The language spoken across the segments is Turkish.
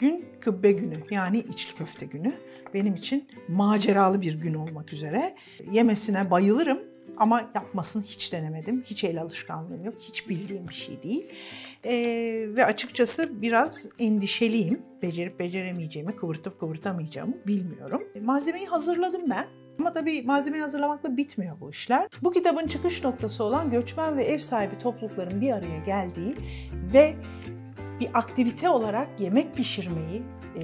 gün kıbbe günü yani içli köfte günü. Benim için maceralı bir gün olmak üzere. Yemesine bayılırım ama yapmasını hiç denemedim. Hiç el alışkanlığım yok. Hiç bildiğim bir şey değil. Ee, ve açıkçası biraz endişeliyim. Becerip beceremeyeceğimi, kıvırtıp kıvırtamayacağımı bilmiyorum. Malzemeyi hazırladım ben. Ama tabii malzemeyi hazırlamakla bitmiyor bu işler. Bu kitabın çıkış noktası olan göçmen ve ev sahibi toplulukların bir araya geldiği ve bir aktivite olarak yemek pişirmeyi e,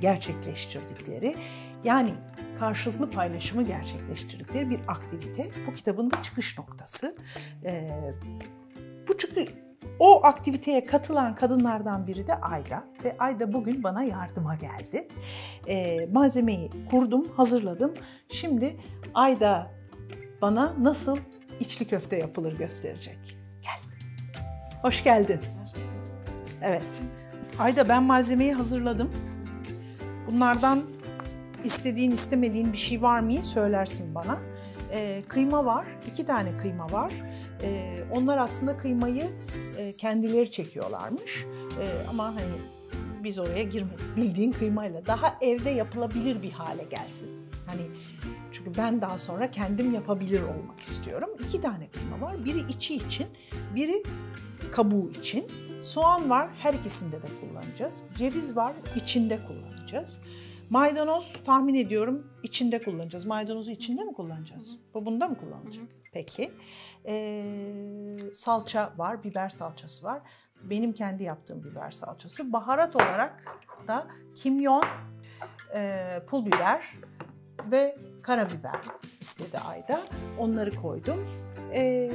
gerçekleştirdikleri yani karşılıklı paylaşımı gerçekleştirdikleri bir aktivite. Bu kitabın da çıkış noktası. E, bu çıkış o aktiviteye katılan kadınlardan biri de Ayda ve Ayda bugün bana yardıma geldi. E, malzemeyi kurdum, hazırladım. Şimdi Ayda bana nasıl içli köfte yapılır gösterecek. Gel. Hoş geldin. Evet. Ayda ben malzemeyi hazırladım. Bunlardan istediğin istemediğin bir şey var mı söylersin bana. Ee, kıyma var, iki tane kıyma var. Ee, onlar aslında kıymayı e, kendileri çekiyorlarmış. Ee, ama hani biz oraya girmedik. Bildiğin kıymayla daha evde yapılabilir bir hale gelsin. Hani çünkü ben daha sonra kendim yapabilir olmak istiyorum. İki tane kıyma var. Biri içi için, biri kabuğu için. Soğan var, her ikisinde de kullanacağız. Ceviz var, içinde kullanacağız. Maydanoz tahmin ediyorum içinde kullanacağız. Maydanozu içinde mi kullanacağız? Bu bunda mı kullanılacak? Peki. Ee, salça var, biber salçası var. Benim kendi yaptığım biber salçası. Baharat olarak da kimyon, e, pul biber ve karabiber istedi Ayda. Onları koydum. Ee,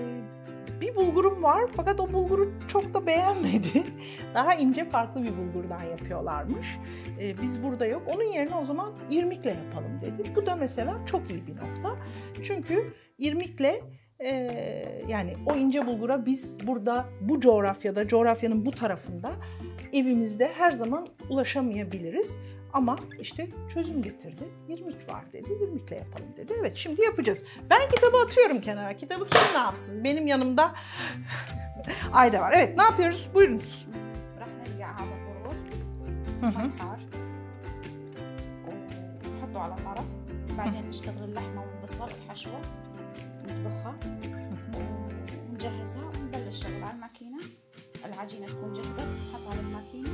bir bulgurum var fakat o bulguru çok da beğenmedi. Daha ince farklı bir bulgurdan yapıyorlarmış. Ee, biz burada yok. Onun yerine o zaman irmikle yapalım dedi. Bu da mesela çok iyi bir nokta. Çünkü irmikle e, yani o ince bulgura biz burada bu coğrafyada, coğrafyanın bu tarafında evimizde her zaman ulaşamayabiliriz. Ama işte çözüm getirdi. İrmik var dedi. İrmikle yapalım dedi. Evet şimdi yapacağız. Ben kitabı atıyorum kenara. Kitabı kim ne yapsın? Benim yanımda Ayda var. Evet ne yapıyoruz? Buyurunuz. راح نرجع على فروض Hı hı. حار ونحطه على طرف بعدين نشتغل اللحمة والبصل الحشوة نطبخها ونجهزها ونبلش شغل على الماكينة العجينة تكون جاهزة نحطها بالماكينة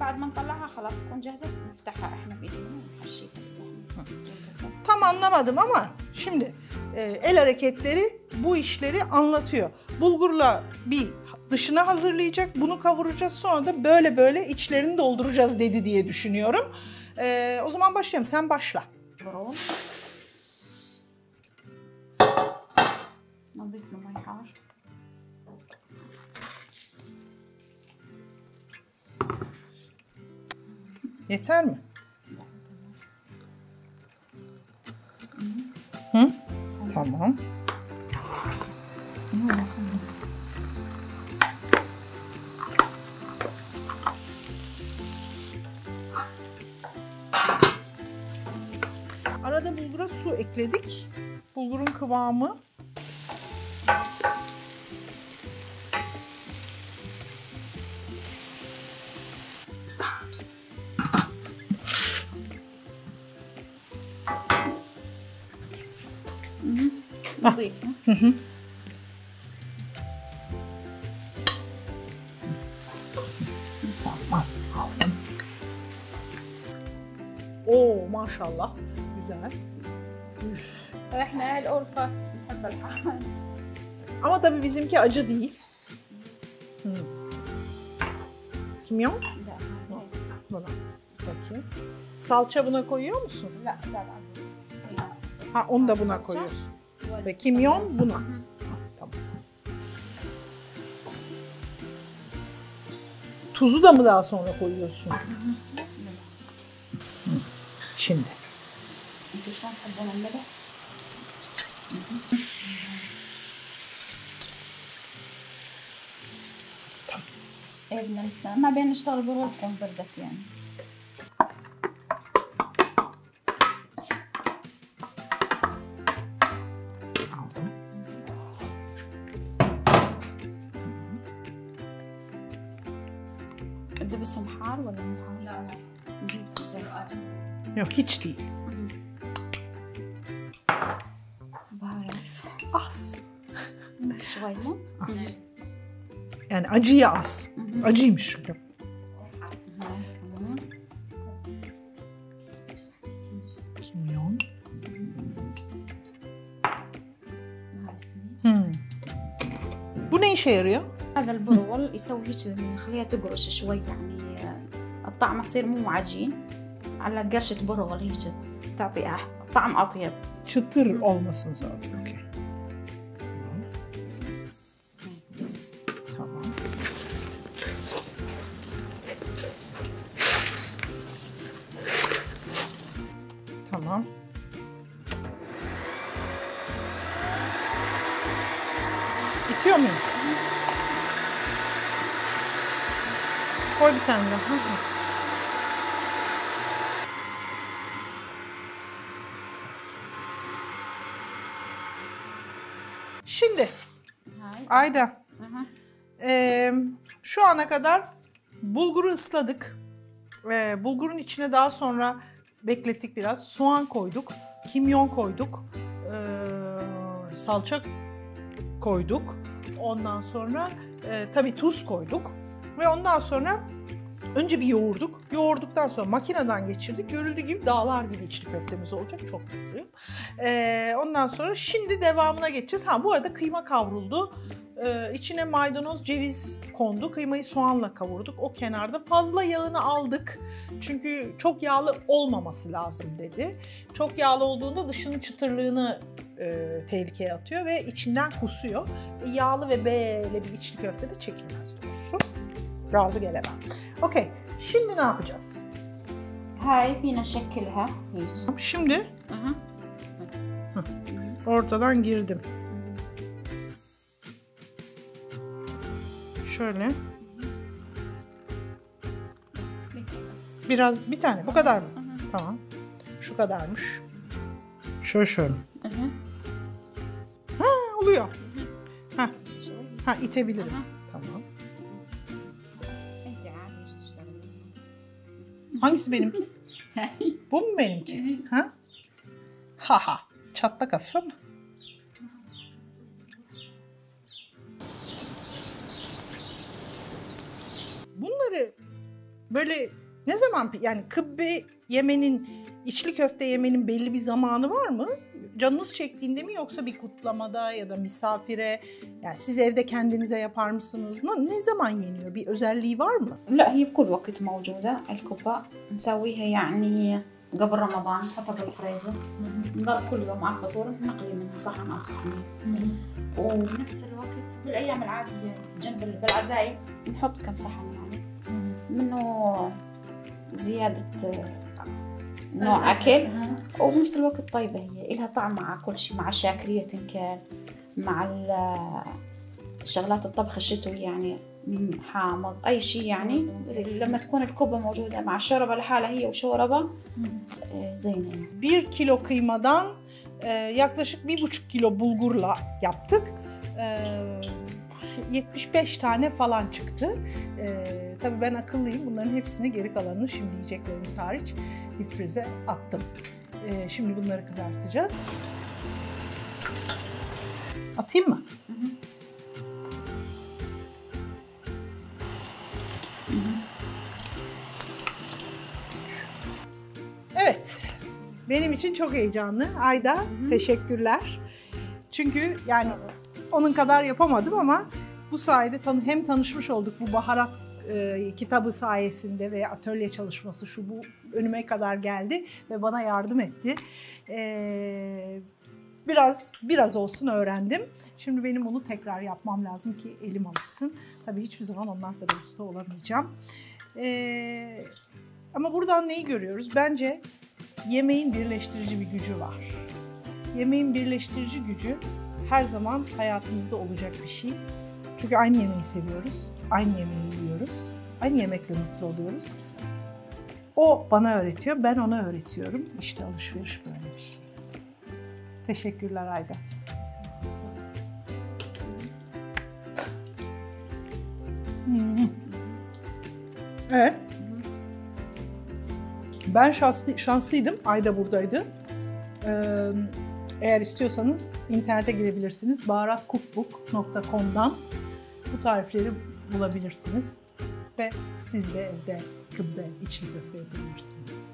بعد ما نطلعها خلاص تكون جاهزة نفتحها احنا بايدينا ونحشيها باللحمة والبصل Tam anlamadım ama şimdi e, el hareketleri bu işleri anlatıyor. Bulgurla bir dışına hazırlayacak, bunu kavuracağız sonra da böyle böyle içlerini dolduracağız dedi diye düşünüyorum. E, o zaman başlayalım. Sen başla. برون نضيف له مي حار Yeter mi? Hı? Tamam. Arada bulgura su ekledik. Bulgurun kıvamı نضيف Oo maşallah güzel. Üf. احنا اهل اورفا نحب الحار Ama tabii bizimki acı değil. Hmm. Kimyon? لا هيك. Buna. Bakayım. Salça buna koyuyor musun? لا لا لا Ha onu da buna Salça. koyuyorsun. Ve kimyon buna. Tuzu da mı daha sonra koyuyorsun? Hı. Şimdi. Evlenmişsen. Ama ben işte arabaya koydum yani. الدبسهم حار ولا مو حار؟ لا لا زين آجن. Yok hiç değil. بهارات Az. شوي مو؟ Az. Yani acıya az. Acıymış çünkü. هاي كمان Kimyon. هاي السمين Hmm. Bu ne işe yarıyor? هذا البرول يسوي هيك يخليها تقرش شوي يعني آه، الطعم تصير مو عجين على قرشة برغل هيك تعطي أح- طعم أطيب sağlıyor. Okey. بس Tamam. Tamam. Bitiyor muyum? Koy bir tane daha. Şimdi Ayda ee, şu ana kadar bulguru ısladık. Ee, bulgurun içine daha sonra beklettik biraz. Soğan koyduk, kimyon koyduk, ee, salça koyduk. Ondan sonra e, tabii tuz koyduk. Ve ondan sonra önce bir yoğurduk. Yoğurduktan sonra makineden geçirdik. Görüldüğü gibi dağlar gibi içli köftemiz olacak. Çok mutluyum. Ee, ondan sonra şimdi devamına geçeceğiz. Ha bu arada kıyma kavruldu. Ee, içine maydanoz, ceviz kondu. Kıymayı soğanla kavurduk. O kenarda. Fazla yağını aldık. Çünkü çok yağlı olmaması lazım dedi. Çok yağlı olduğunda dışının çıtırlığını e, tehlikeye atıyor ve içinden kusuyor. E, yağlı ve böyle bir içli köfte de çekilmez doğrusu. Razı gelemem. Okey. Şimdi ne yapacağız? هاي فينا نشكلها هيك Şimdi أها. ortadan girdim. Şöyle. Biraz bir tane. Bu kadar mı? Aha. Tamam. Şu kadarmış. Şöyle şöyle. Aha. Ha oluyor. Ha. Ha itebilirim. Aha. Tamam. Hangisi benim? Şey. Bu mu benimki? Ha? Ha ha. Çatlak kafa mı? Bunları böyle ne zaman pi- yani kıbbe yemenin, içli köfte yemenin belli bir zamanı var mı? Canınız çektiğinde mi yoksa bir kutlamada ya da misafire yani siz evde kendinize yapar mısınız? Ne, ne zaman yeniyor? Bir özelliği var mı? لا هي بكل وقت موجودة الكوبا نسويها يعني قبل رمضان نحطها بالفريزر نضل كل يوم على الفطور نقلي منها صحن أو صحنين وبنفس الوقت بالأيام العادية جنب ال- بالعزايم نحط كم صحن يعني منه زيادة آه، نوع أكل وبنفس الوقت طيبة هي إلها طعم مع كل شيء مع الشاكرية كان مع ال- شغلات الطبخ الشتوي يعني حامض أي شيء يعني لما تكون الكوبة موجودة مع الشوربة لحالها هي وشوربة آه، زينة يعني bir kilo kıymadan yaklaşık bir buçuk kilo bulgurla yaptık. E, 75 tane falan çıktı. E, tabii ben akıllıyım. Bunların hepsini geri kalanını şimdi yiyeceklerimiz hariç difrize attım. E, şimdi bunları kızartacağız. Atayım mı? Evet. Benim için çok heyecanlı. Ayda teşekkürler. Çünkü yani onun kadar yapamadım ama bu sayede tan- hem tanışmış olduk bu baharat e, kitabı sayesinde ve atölye çalışması şu bu önüme kadar geldi ve bana yardım etti. E, biraz biraz olsun öğrendim. Şimdi benim onu tekrar yapmam lazım ki elim alışsın. Tabii hiçbir zaman onlar kadar usta olamayacağım. E, ama buradan neyi görüyoruz? Bence yemeğin birleştirici bir gücü var. Yemeğin birleştirici gücü her zaman hayatımızda olacak bir şey. Çünkü aynı yemeği seviyoruz, aynı yemeği yiyoruz, aynı yemekle mutlu oluyoruz. O bana öğretiyor, ben ona öğretiyorum. İşte alışveriş böyle bir şey. Teşekkürler Ayda. Evet. Ben şanslı, şanslıydım. Ayda buradaydı. Ee, eğer istiyorsanız internete girebilirsiniz. baharatcookbook.com'dan bu tarifleri bulabilirsiniz. Ve siz de evde kıbbe içli köfte yapabilirsiniz.